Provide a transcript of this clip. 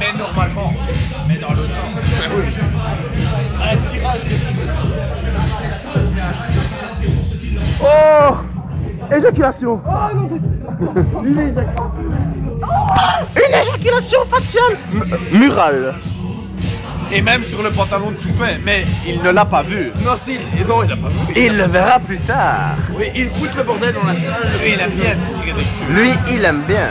Mais normalement. Mais dans l'autre sens. Un tirage de tuer. Oh Éjaculation Oh non ah Une éjaculation faciale M- Murale Et même sur le pantalon de Toupet. Mais il ne l'a pas vu. Non, si, et non, il a pas vu. Il le verra plus tard Oui, il fout le bordel dans la salle. Lui, il aime bien se tirer des. Lui, il aime bien